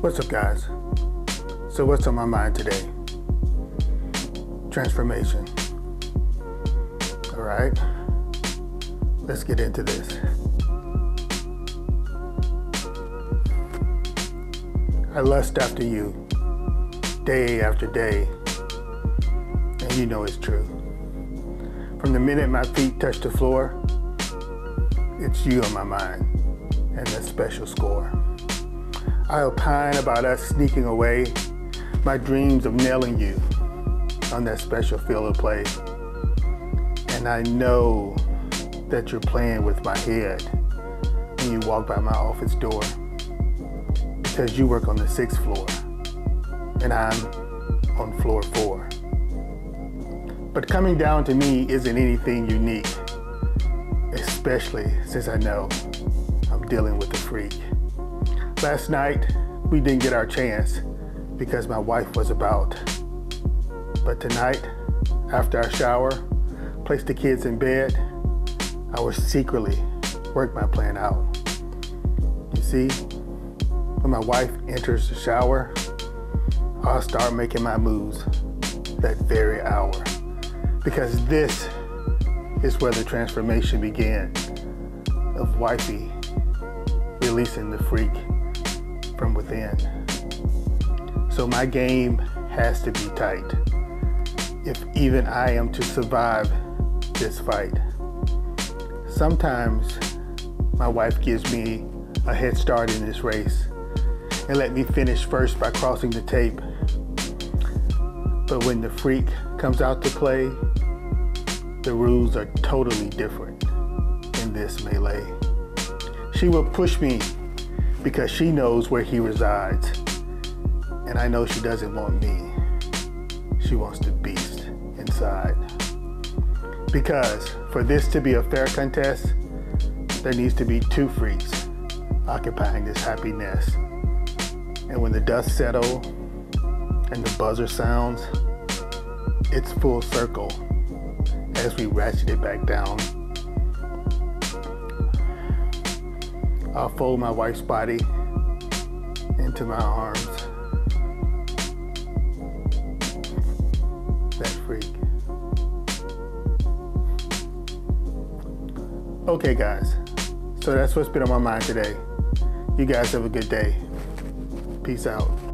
What's up, guys? So, what's on my mind today? Transformation. All right, let's get into this. I lust after you day after day, and you know it's true. From the minute my feet touch the floor, it's you on my mind and that special score. I opine about us sneaking away, my dreams of nailing you on that special field of play. And I know that you're playing with my head when you walk by my office door because you work on the sixth floor and I'm on floor four. But coming down to me isn't anything unique, especially since I know I'm dealing with a freak. Last night, we didn't get our chance because my wife was about. But tonight, after I shower, place the kids in bed, I will secretly work my plan out. You see, when my wife enters the shower, I'll start making my moves that very hour. Because this is where the transformation began of wifey releasing the freak from within. So my game has to be tight if even I am to survive this fight. Sometimes my wife gives me a head start in this race and let me finish first by crossing the tape. But when the freak comes out to play, the rules are totally different in this melee. She will push me because she knows where he resides. And I know she doesn't want me. She wants the beast inside. Because for this to be a fair contest, there needs to be two freaks occupying this happy nest. And when the dust settles and the buzzer sounds, it's full circle as we ratchet it back down I'll fold my wife's body into my arms. That freak. Okay, guys. So that's what's been on my mind today. You guys have a good day. Peace out.